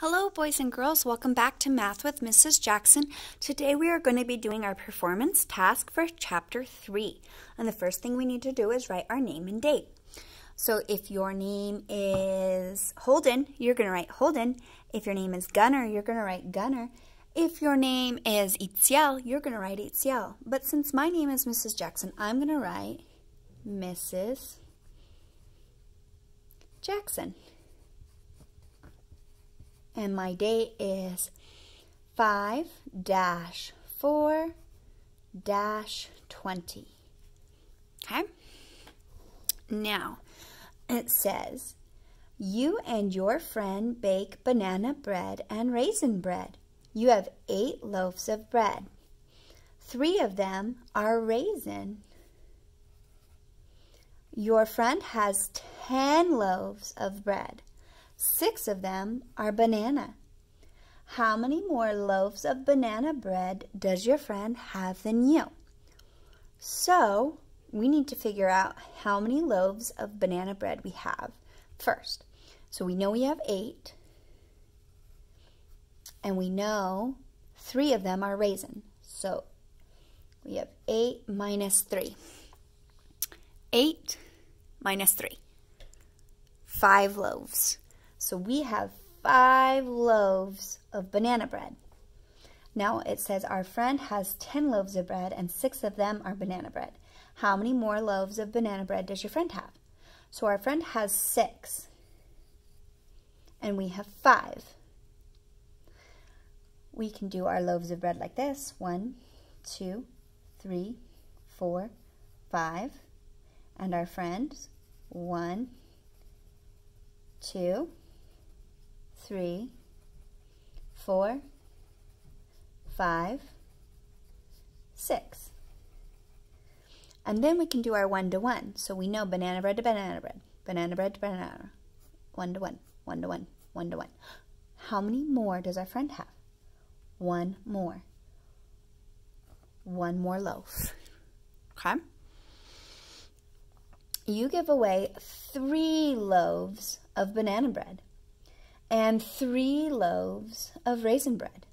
Hello, boys and girls. Welcome back to Math with Mrs. Jackson. Today we are going to be doing our performance task for Chapter 3. And the first thing we need to do is write our name and date. So if your name is Holden, you're going to write Holden. If your name is Gunner, you're going to write Gunner. If your name is Itziel, you're going to write Itziel. But since my name is Mrs. Jackson, I'm going to write Mrs. Jackson and my date is 5 4 20. Okay? Now, it says, You and your friend bake banana bread and raisin bread. You have eight loaves of bread. Three of them are raisin. Your friend has ten loaves of bread. Six of them are banana. How many more loaves of banana bread does your friend have than you? So, we need to figure out how many loaves of banana bread we have first. So we know we have eight, and we know three of them are raisin. So we have eight minus three. Eight minus three. Five loaves. So we have five loaves of banana bread. Now it says our friend has 10 loaves of bread and six of them are banana bread. How many more loaves of banana bread does your friend have? So our friend has six and we have five. We can do our loaves of bread like this. One, two, three, four, five. And our friends, one, two, three, four, five, six. And then we can do our one-to-one. So we know banana bread to banana bread, banana bread to banana, one-to-one, one-to-one, one-to-one. How many more does our friend have? One more. One more loaf. Okay? You give away three loaves of banana bread and three loaves of raisin bread.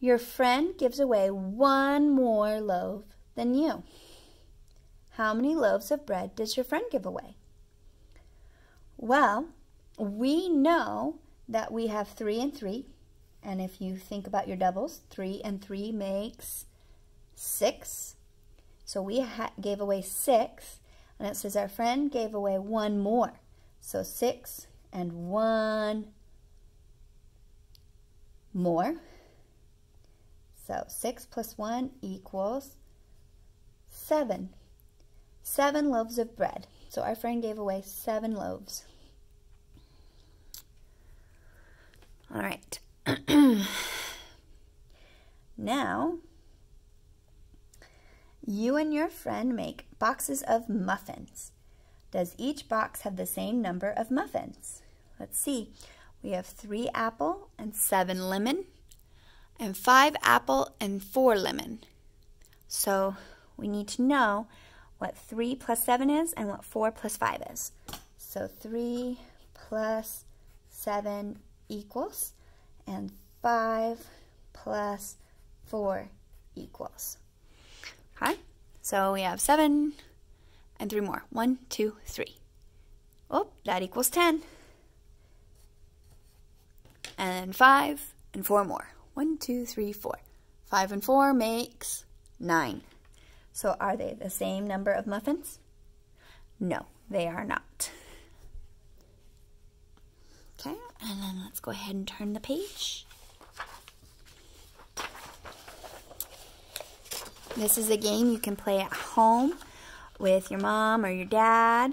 Your friend gives away one more loaf than you. How many loaves of bread does your friend give away? Well, we know that we have three and three. And if you think about your doubles, three and three makes six. So we gave away six. And it says our friend gave away one more. So six and one more. So 6 plus 1 equals 7. 7 loaves of bread. So our friend gave away 7 loaves. All right. now, you and your friend make boxes of muffins. Does each box have the same number of muffins? Let's see. We have three apple and seven lemon, and five apple and four lemon. So we need to know what 3 plus 7 is and what 4 plus 5 is. So 3 plus 7 equals, and 5 plus 4 equals. Okay, so we have 7 and 3 more. 1, 2, 3. Oh, that equals 10 and five, and four more. One, two, three, four. Five and four makes nine. So are they the same number of muffins? No, they are not. Okay, and then let's go ahead and turn the page. This is a game you can play at home with your mom or your dad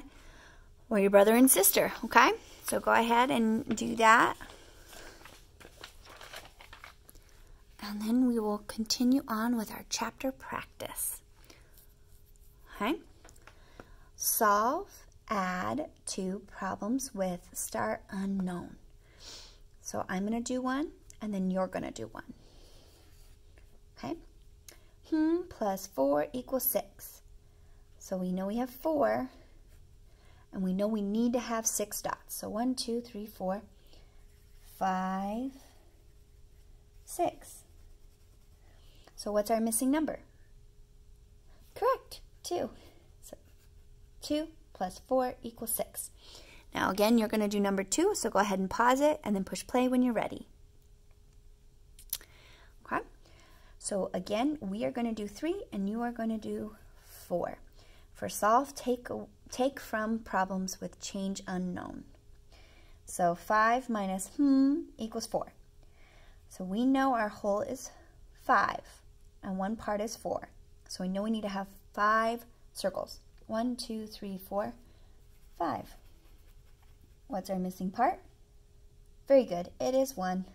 or your brother and sister, okay? So go ahead and do that. And then we will continue on with our chapter practice. Okay? Solve, add two problems with start unknown. So I'm going to do one, and then you're going to do one. Okay? Hmm plus 4 equals 6. So we know we have 4, and we know we need to have 6 dots. So one, two, three, four, 5, 6. So what's our missing number? Correct, 2. So 2 plus 4 equals 6. Now again, you're going to do number 2, so go ahead and pause it and then push play when you're ready. Okay, so again, we are going to do 3 and you are going to do 4. For solve, take, take from problems with change unknown. So 5 minus hmm equals 4. So we know our whole is 5 and one part is 4. So we know we need to have 5 circles. One, two, three, four, five. What's our missing part? Very good. It is 1.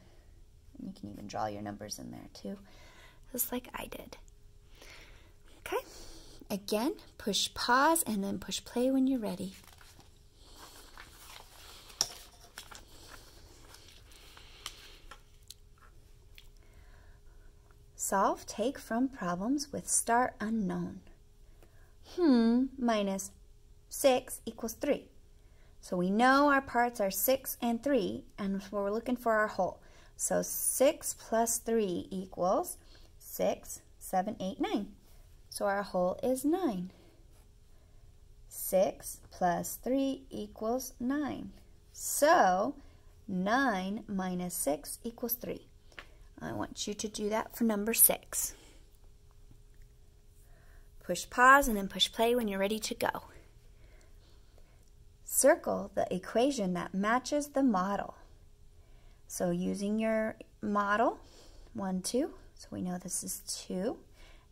And you can even draw your numbers in there too, just like I did. Okay. Again, push pause and then push play when you're ready. Solve take from problems with start unknown. Hmm minus 6 equals 3. So we know our parts are 6 and 3, and we're looking for our whole. So 6 plus 3 equals 6, 7, 8, 9. So our whole is 9. 6 plus 3 equals 9. So 9 minus 6 equals 3. I want you to do that for number six. Push pause and then push play when you're ready to go. Circle the equation that matches the model. So using your model, 1, 2, so we know this is 2,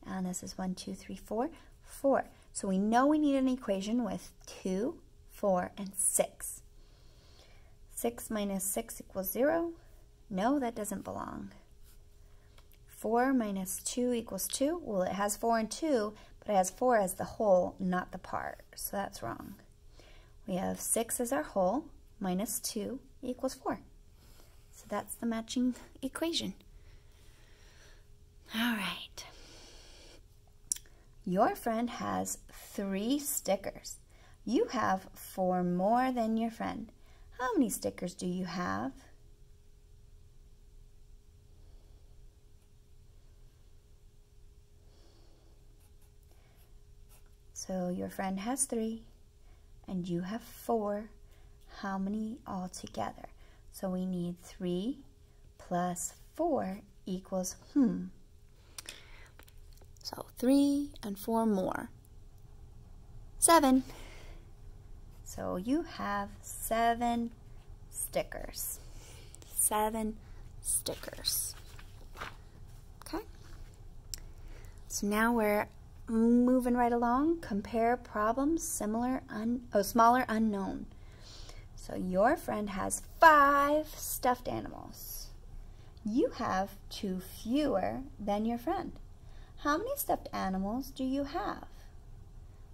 and this is 1, 2, 3, 4, 4. So we know we need an equation with 2, 4, and 6. 6 minus 6 equals 0. No, that doesn't belong. 4 minus 2 equals 2. Well, it has 4 and 2, but it has 4 as the whole, not the part. So that's wrong. We have 6 as our whole, minus 2 equals 4. So that's the matching equation. All right. Your friend has three stickers. You have four more than your friend. How many stickers do you have? So your friend has three and you have four. How many altogether? So we need three plus four equals hmm. So three and four more. Seven. So you have seven stickers. Seven stickers. Okay. So now we're moving right along, compare problems similar, un oh, smaller, unknown. So your friend has five stuffed animals. You have two fewer than your friend. How many stuffed animals do you have?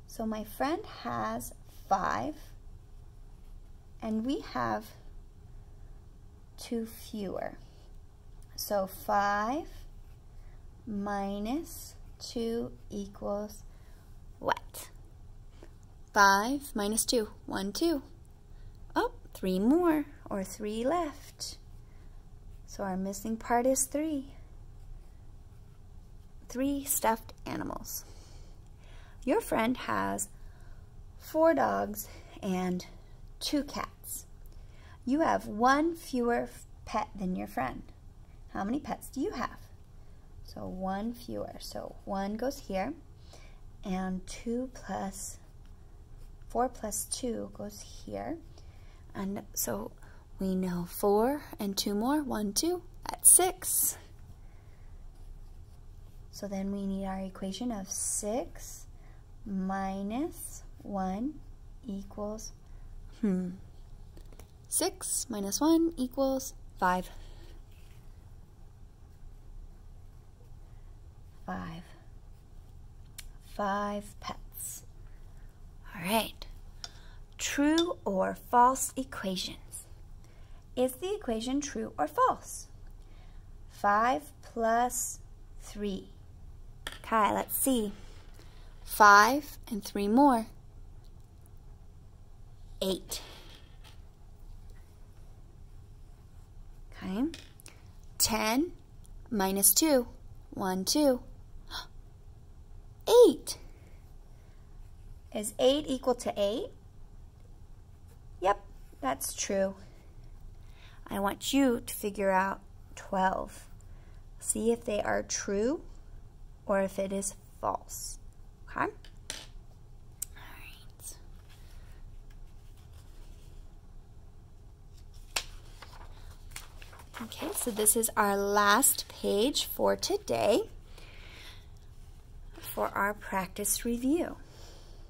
So my friend has five, and we have two fewer. So five minus 2 equals what? 5 minus 2. 1, 2. Oh, three more, or 3 left. So our missing part is 3. 3 stuffed animals. Your friend has 4 dogs and 2 cats. You have one fewer pet than your friend. How many pets do you have? So one fewer. So one goes here, and two plus, four plus two goes here. And so we know four and two more, one, two, that's six. So then we need our equation of six minus one equals, hmm, six minus one equals five. Five. Five pets. All right. True or false equations. Is the equation true or false? 5 plus 3. Okay, let's see. 5 and 3 more. 8. Okay. 10 minus 2. 1, 2. 8. Is 8 equal to 8? Yep, that's true. I want you to figure out 12. See if they are true or if it is false. Okay? All right. Okay, so this is our last page for today for our practice review.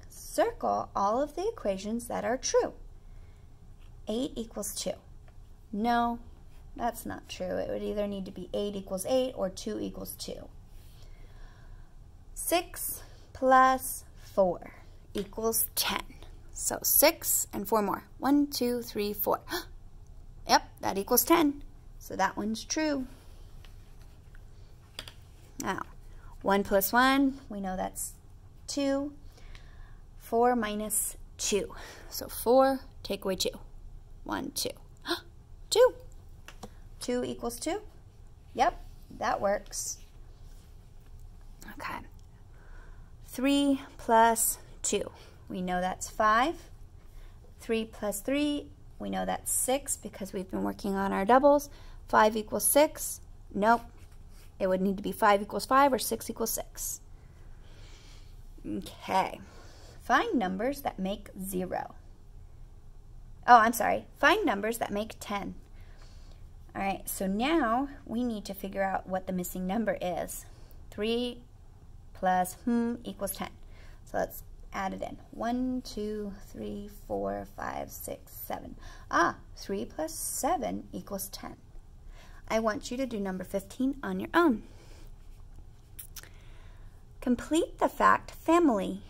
Circle all of the equations that are true. 8 equals 2. No, that's not true. It would either need to be 8 equals 8 or 2 equals 2. 6 plus 4 equals 10. So 6 and 4 more. 1, 2, 3, 4. yep, that equals 10. So that one's true. Now, 1 plus 1, we know that's 2. 4 minus 2. So 4, take away 2. 1, 2. 2. 2 equals 2? Yep, that works. Okay. 3 plus 2. We know that's 5. 3 plus 3, we know that's 6 because we've been working on our doubles. 5 equals 6. Nope. It would need to be 5 equals 5 or 6 equals 6. Okay. Find numbers that make 0. Oh, I'm sorry. Find numbers that make 10. All right, so now we need to figure out what the missing number is. 3 plus hmm equals 10. So let's add it in. 1, 2, 3, 4, 5, 6, 7. Ah, 3 plus 7 equals 10. I want you to do number 15 on your own. Complete the fact family.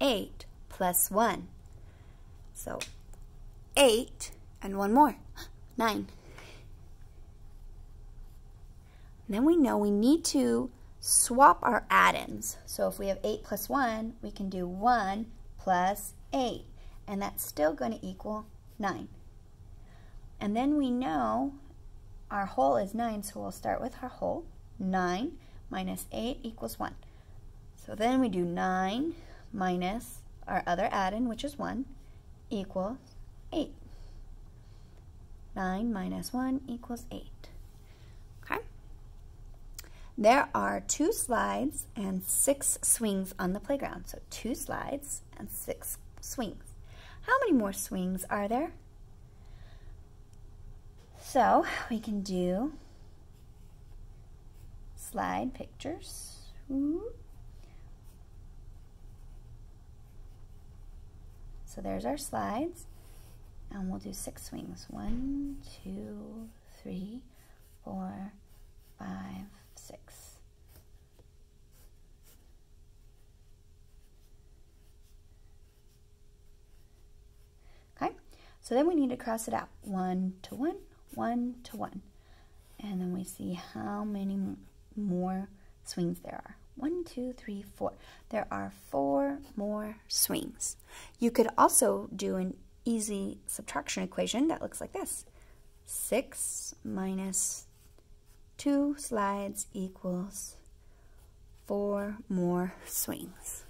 8 plus 1. So 8 and one more. 9. then we know we need to swap our addends. So if we have 8 plus 1, we can do 1 plus 8. And that's still going to equal 9. And then we know our whole is 9, so we'll start with our whole. 9 minus 8 equals 1. So then we do 9 minus our other addend, which is 1, equals 8. 9 minus 1 equals 8. There are two slides and six swings on the playground. So two slides and six swings. How many more swings are there? So we can do slide pictures. Hmm. So there's our slides. And we'll do six swings. One, two, three, four, five, six. Okay, so then we need to cross it out. One to one, one to one. And then we see how many more swings there are. One, two, three, four. There are four more swings. You could also do an easy subtraction equation that looks like this. 6 minus two slides equals four more swings.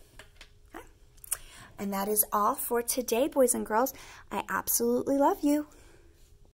And that is all for today, boys and girls. I absolutely love you.